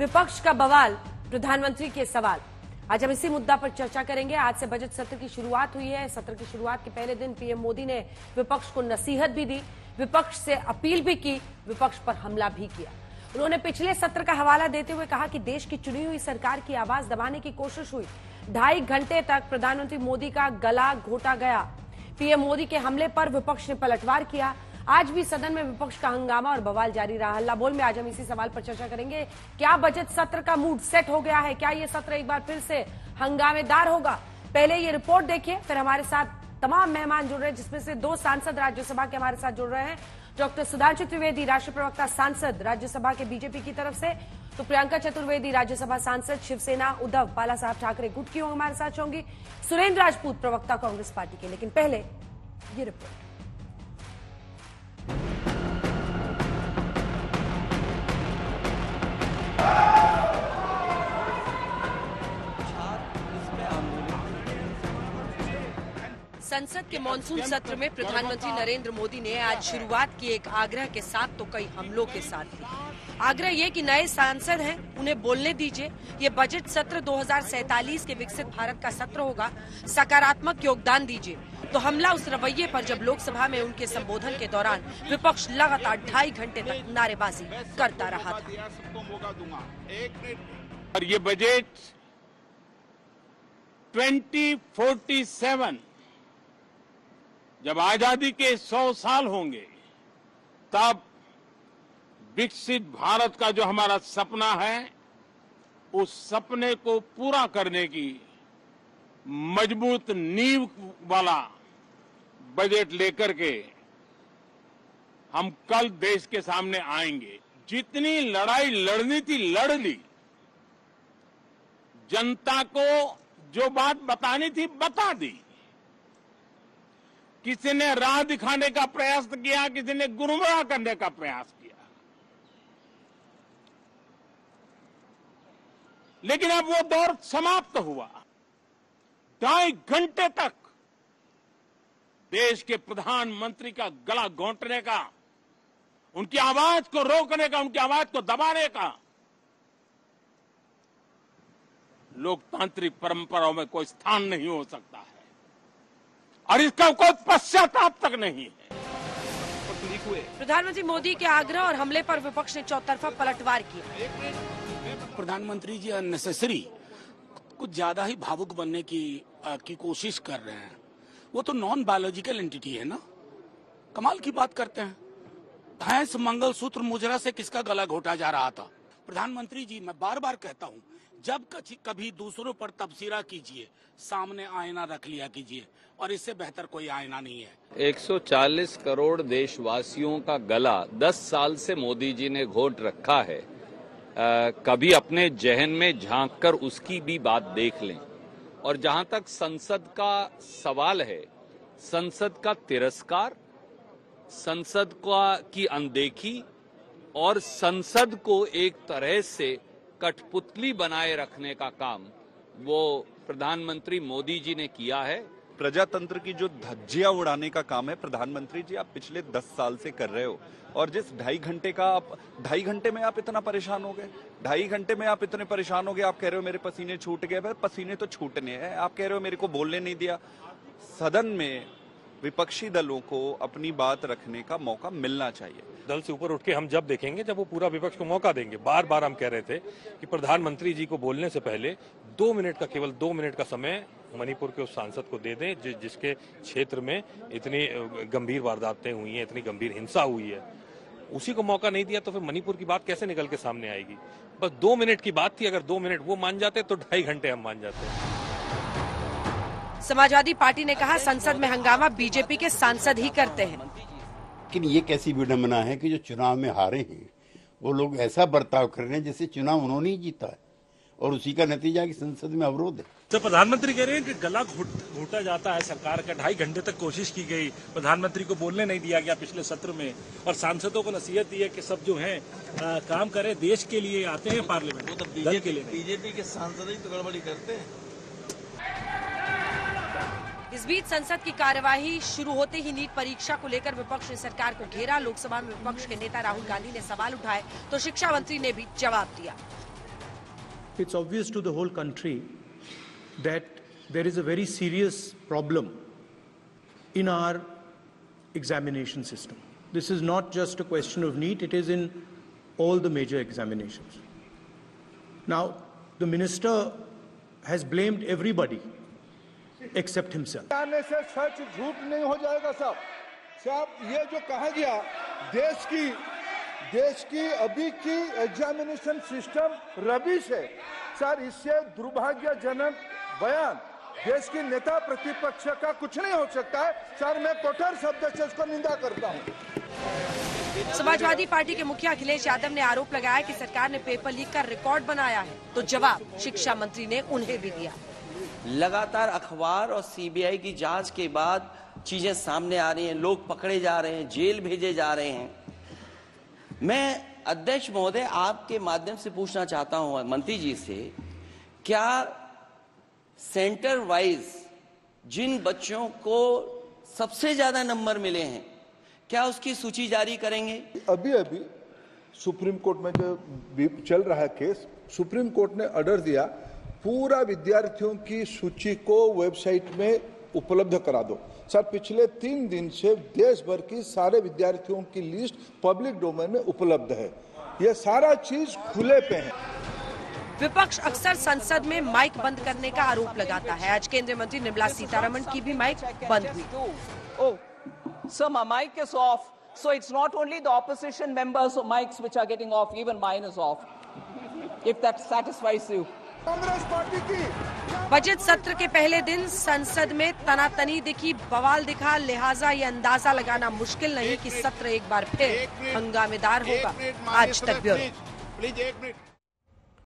विपक्ष का बवाल, प्रधानमंत्री के सवाल। आज हम इसी मुद्दा पर चर्चा करेंगे। आज से बजट सत्र की शुरुआत हुई है। सत्र की शुरुआत के पहले दिन पीएम मोदी ने विपक्ष को नसीहत भी दी, विपक्ष से अपील भी की, विपक्ष पर हमला भी किया। उन्होंने पिछले सत्र का हवाला देते हुए कहा कि देश की चुनी हुई सरकार की आवाज़ दबाने की कोशिश हुई। ढाई घंटे तक प्रधानमंत्री मोदी का गला घोटा गया। पीएम मोदी के हमले पर विपक्ष ने पलटवार किया। आज भी सदन में विपक्ष का हंगामा और बवाल जारी रहा। हल्ला बोल में आज हम इसी सवाल पर चर्चा करेंगे। क्या बजट सत्र का मूड सेट हो गया है? क्या ये सत्र एक बार फिर से हंगामेदार होगा? पहले ये रिपोर्ट देखिए, फिर हमारे साथ तमाम मेहमान जुड़ रहे हैं, जिसमें से दो सांसद राज्यसभा के हमारे साथ जुड़ रहे हैं। डॉक्टर सुधांशु त्रिवेदी, राष्ट्रीय प्रवक्ता सांसद राज्यसभा के बीजेपी की तरफ़ से। तो प्रियंका चतुर्वेदी, राज्यसभा सांसद, शिवसेना उद्धव बाला साहब ठाकरे गुट की हमारे साथ होंगी। सुरेंद्र राजपूत, प्रवक्ता कांग्रेस पार्टी के। लेकिन पहले ये रिपोर्ट। संसद के मानसून सत्र में प्रधानमंत्री नरेंद्र मोदी ने आज शुरुआत की एक आग्रह के साथ तो कई हमलों के साथ भी। आग्रह ये कि नए सांसद हैं, उन्हें बोलने दीजिए, ये बजट सत्र दो के विकसित भारत का सत्र होगा, सकारात्मक योगदान दीजिए। तो हमला उस रवैये पर जब लोकसभा में उनके संबोधन के दौरान विपक्ष लगातार ढाई घंटे तक नारेबाजी करता रहा था। और ये बजट 2047 जब आज़ादी के 100 साल होंगे, तब विकसित भारत का जो हमारा सपना है, उस सपने को पूरा करने की मज़बूत नींव वाला बजट लेकर के हम कल देश के सामने आएँगे। जितनी लड़ाई लड़नी थी, लड़ ली। जनता को जो बात बतानी थी, बता दी। किसी ने राह दिखाने का प्रयास किया, किसी ने गुमराह करने का प्रयास किया। लेकिन अब वो दौर समाप्त हुआ। ढाई घंटे तक देश के प्रधानमंत्री का गला घोंटने का, उनकी आवाज़ को रोकने का, उनकी आवाज़ को दबाने का, लोकतांत्रिक परंपराओं में कोई स्थान नहीं हो सकता। है और इसका कोई पश्चाताप तक नहीं है। प्रधानमंत्री मोदी के आग्रह और हमले पर विपक्ष ने चौतरफा पलटवार किया। प्रधानमंत्री जी अननेसेसरी कुछ ज़्यादा ही भावुक बनने की आ, की कोशिश कर रहे हैं। वो तो नॉन बायोलॉजिकल एंटिटी है ना? कमाल की बात करते हैं। भैंस मंगलसूत्र मुजरा से किसका गला घोटा जा रहा था? प्रधानमंत्री जी मैं बार बार कहता हूँ जब कभी दूसरों पर तबसीरा कीजिए सामने आईना रख लिया कीजिए और इससे बेहतर कोई आईना नहीं है। 140 करोड़ देशवासियों का गला 10 साल से मोदी जी ने घोट रखा है। आ, कभी अपने जहन में झाँक कर उसकी भी बात देख लें। और जहाँ तक संसद का सवाल है संसद का तिरस्कार संसद का की अनदेखी और संसद को एक तरह से कठपुतली बनाए रखने का काम वो प्रधानमंत्री मोदी जी ने किया है। प्रजातंत्र की जो धज्जियाँ उड़ाने का काम है, प्रधानमंत्री जी, आप पिछले दस साल से कर रहे हो। और जिस ढाई घंटे का आप, ढाई घंटे में आप इतना परेशान हो गए? ढाई घंटे में आप इतने परेशान हो गए, आप कह रहे हो मेरे पसीने छूट गए। भाई पसीने तो छूटने हैं। आप कह रहे हो मेरे को बोलने नहीं दिया। सदन में विपक्षी दलों को अपनी बात रखने का मौका मिलना चाहिए। दल से ऊपर उठ के हम जब देखेंगे जब वो पूरा विपक्ष को मौका देंगे बार बार हम कह रहे थे कि प्रधानमंत्री जी को बोलने से पहले दो मिनट का केवल दो मिनट का समय मणिपुर के उस सांसद को दे दें जि, जिसके क्षेत्र में इतनी गंभीर वारदातें हुई हैं इतनी गंभीर हिंसा हुई है। उसी को मौका नहीं दिया तो फिर मणिपुर की बात कैसे निकल के सामने आएगी? बस दो मिनट की बात थी अगर दो मिनट वो मान जाते तो ढाई घंटे हम मान जाते। समाजवादी पार्टी ने कहा संसद में हंगामा बीजेपी के सांसद ही करते हैं। लेकिन ये कैसी विडम्बना है कि जो चुनाव में हारे हैं वो लोग ऐसा बर्ताव कर रहे हैं जैसे चुनाव उन्होंने ही जीता है और उसी का नतीजा कि संसद में अवरोध है। तो प्रधानमंत्री कह रहे हैं कि गला घोटा जाता है सरकार का। ढाई घंटे तक कोशिश की गई। प्रधानमंत्री को बोलने नहीं दिया गया पिछले सत्र में। और सांसदों को नसीहत दी है कि सब जो है आ, काम करें देश के लिए आते हैं पार्लियामेंट। तो दल के लिए बीजेपी के सांसद ही तो गड़बड़ी करते हैं। इस बीच संसद की कार्यवाही शुरू होते ही नीट परीक्षा को लेकर विपक्ष ने सरकार को घेरा। लोकसभा में विपक्ष के नेता राहुल गांधी ने सवाल उठाए तो शिक्षा मंत्री ने भी जवाब दिया। It's obvious to the whole country that there is a very serious problem in our examination system this is not just a question of NEET it is in all the major examination now the minister has blamed everybody except himself. आने से सच झूठ नहीं हो जाएगा साहब साहब ये जो कहा गया देश की देश की अभी की एग्जामिनेशन सिस्टम रबिश है सर इससे दुर्भाग्यजनक बयान देश की नेता प्रतिपक्ष का कुछ नहीं हो सकता है। सर मैं कठोर शब्द से इसको निंदा करता हूँ। समाजवादी पार्टी के मुखिया अखिलेश यादव ने आरोप लगाया कि सरकार ने पेपर लीक का रिकॉर्ड बनाया है। तो जवाब शिक्षा मंत्री ने उन्हें भी दिया। लगातार अखबार और सीबीआई की जाँच के बाद चीज़ें सामने आ रही हैं, लोग पकड़े जा रहे हैं, जेल भेजे जा रहे हैं। मैं अध्यक्ष महोदय, आपके माध्यम से पूछना चाहता हूँ, मंत्री जी से, क्या सेंटर वाइज जिन बच्चों को सबसे ज़्यादा नंबर मिले हैं, क्या उसकी सूची जारी करेंगे? अभी अभी सुप्रीम कोर्ट में जो चल रहा है केस, सुप्रीम कोर्ट ने ऑर्डर दिया पूरा विद्यार्थियों की सूची को वेबसाइट में उपलब्ध करा दो सर पिछले तीन दिन से देश भर की सारे विद्यार्थियों की लिस्ट पब्लिक डोमेन में उपलब्ध है ये सारा चीज़ खुले पे है विपक्ष अक्सर संसद में माइक बंद करने का आरोप लगाता है आज केंद्रीय मंत्री निर्मला सीतारमण की भी माइक बंद हुई mic is off. So it's not only the opposition members' mics which are getting off, even mine is off. If that satisfies you. Congress party की। बजट सत्र के पहले दिन संसद में तनातनी दिखी बवाल दिखा लिहाजा ये अंदाज़ा लगाना मुश्किल नहीं कि सत्र एक बार फिर हंगामेदार होगा। आज तक ब्यूरो। प्लीज़ एक मिनट।